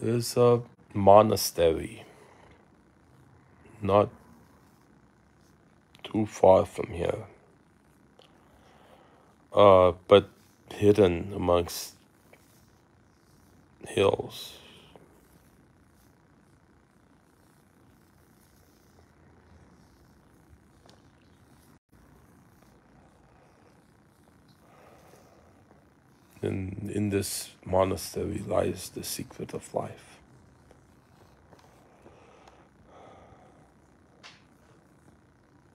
is a monastery not too far from here, uh, but hidden amongst hills. In, in this monastery lies the secret of life.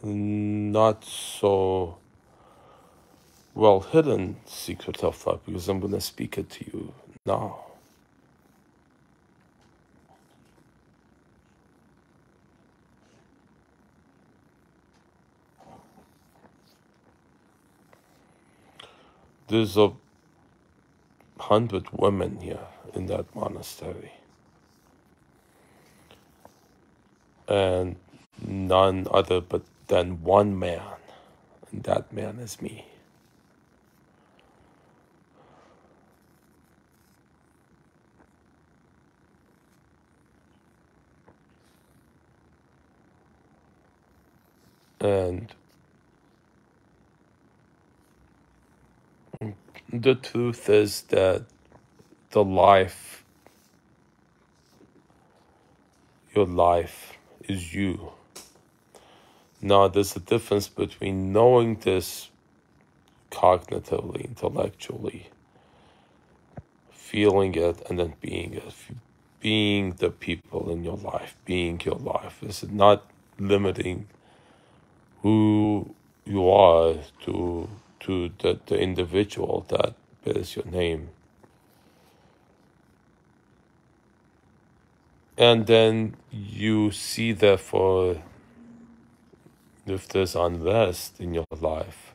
Not so well hidden secret of life because I'm going to speak it to you now. There's a hundred women here in that monastery. And none other but than one man, and that man is me. And the truth is that the life, your life is you. Now, there's a difference between knowing this cognitively, intellectually, feeling it, and then being it. Being the people in your life, being your life. Is not limiting who you are to to the, the individual that bears your name. And then you see, therefore, if there's unrest in your life,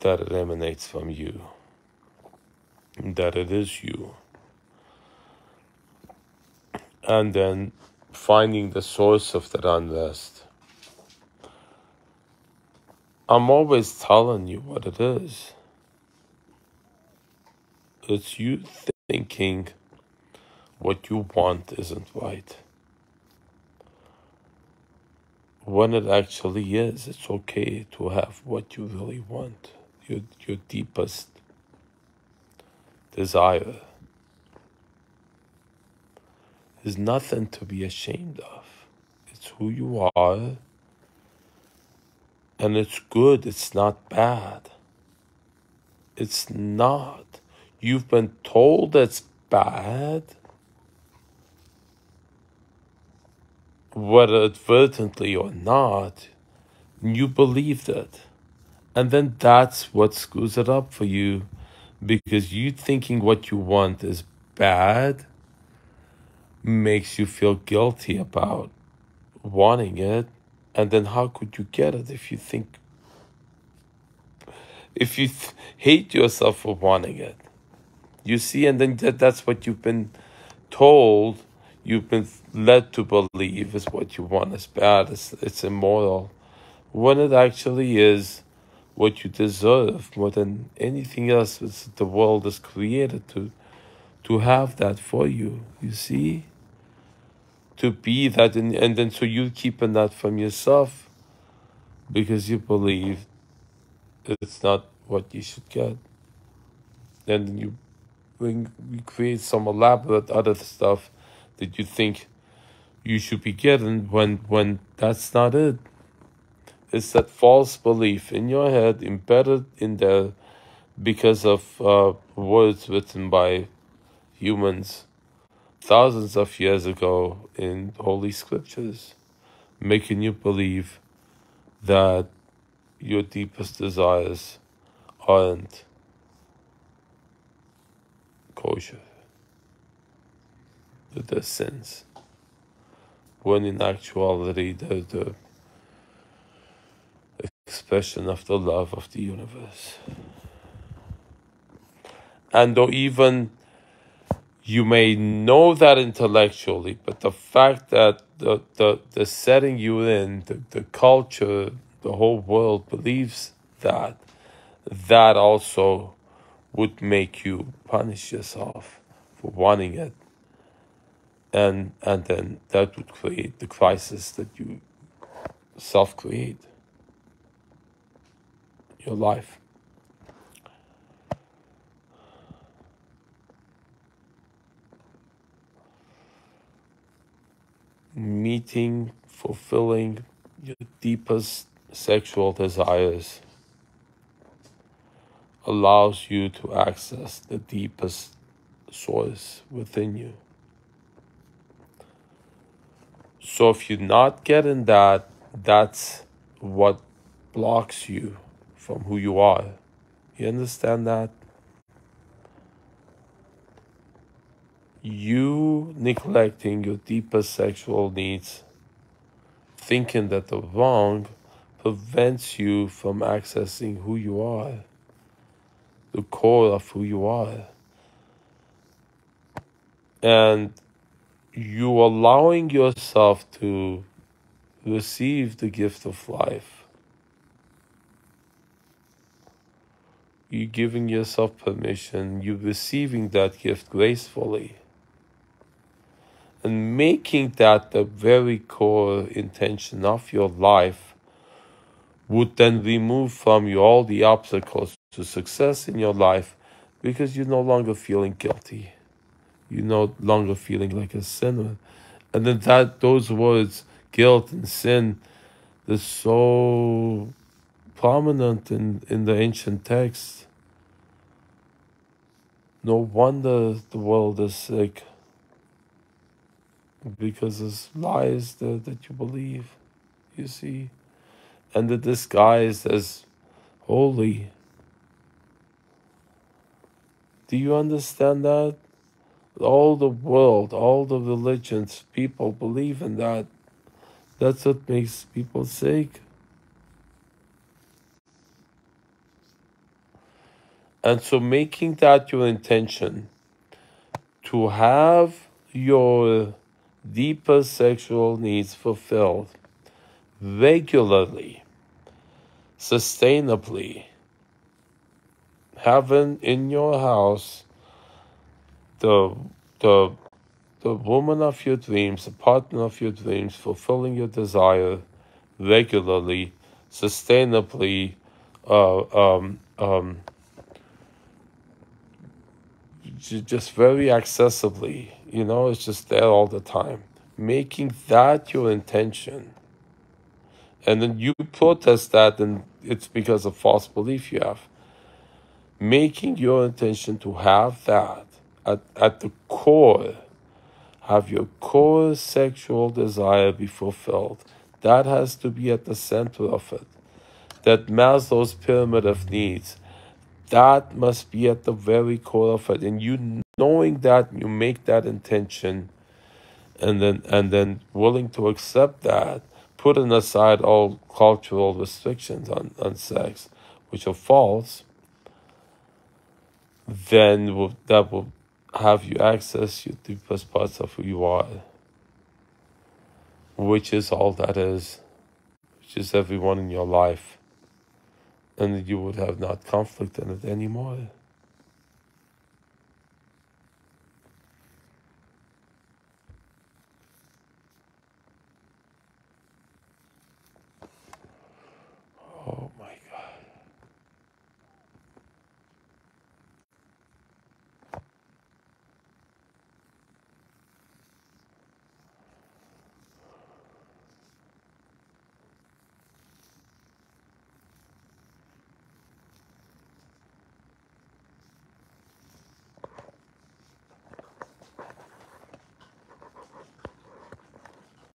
that it emanates from you, that it is you. And then finding the source of that unrest I'm always telling you what it is. It's you thinking what you want isn't right. When it actually is, it's okay to have what you really want, your, your deepest desire. There's nothing to be ashamed of. It's who you are and it's good, it's not bad. It's not. You've been told it's bad, whether advertently or not, you believed it. And then that's what screws it up for you because you thinking what you want is bad makes you feel guilty about wanting it and then how could you get it if you think, if you th- hate yourself for wanting it? You see, and then that, that's what you've been told, you've been led to believe is what you want is bad, it's, it's immoral, when it actually is what you deserve more than anything else the world is created to to have that for you you see to be that, and, and then so you're keeping that from yourself because you believe it's not what you should get. And you bring, you create some elaborate other stuff that you think you should be getting when when that's not it. It's that false belief in your head embedded in there because of uh, words written by humans thousands of years ago in Holy Scriptures, making you believe that your deepest desires aren't kosher, that they're sins, when in actuality they're the expression of the love of the universe. And or even you may know that intellectually, but the fact that the, the, the setting you in, the, the culture, the whole world believes that, that also would make you punish yourself for wanting it and and then that would create the crisis that you self create your life. Meeting, fulfilling your deepest sexual desires allows you to access the deepest source within you. So if you're not getting that, that's what blocks you from who you are. You understand that? You neglecting your deepest sexual needs, thinking that the wrong prevents you from accessing who you are, the core of who you are. And you allowing yourself to receive the gift of life. You giving yourself permission, you receiving that gift gracefully. And making that the very core intention of your life would then remove from you all the obstacles to success in your life because you're no longer feeling guilty. You're no longer feeling like a sinner. And then that those words, guilt and sin, they're so prominent in, in the ancient texts. No wonder the world is sick because it's lies that, that you believe, you see and the disguise as holy. Do you understand that? All the world, all the religions, people believe in that. That's what makes people sick. And so, making that your intention to have your deepest sexual needs fulfilled regularly, sustainably, having in your house the the the woman of your dreams, the partner of your dreams, fulfilling your desire regularly, sustainably, uh, um, um, just very accessibly. You know, it's just there all the time. Making that your intention and then you protest that, and it's because of false belief you have. Making your intention to have that at, at the core, have your core sexual desire be fulfilled. That has to be at the center of it. That Maslow's pyramid of needs, that must be at the very core of it. And you knowing that, you make that intention, and then and then willing to accept that putting aside all cultural restrictions on, on sex, which are false, then will, that will have you access your deepest parts of who you are, which is all that is, which is everyone in your life. And you would have not conflict in it anymore.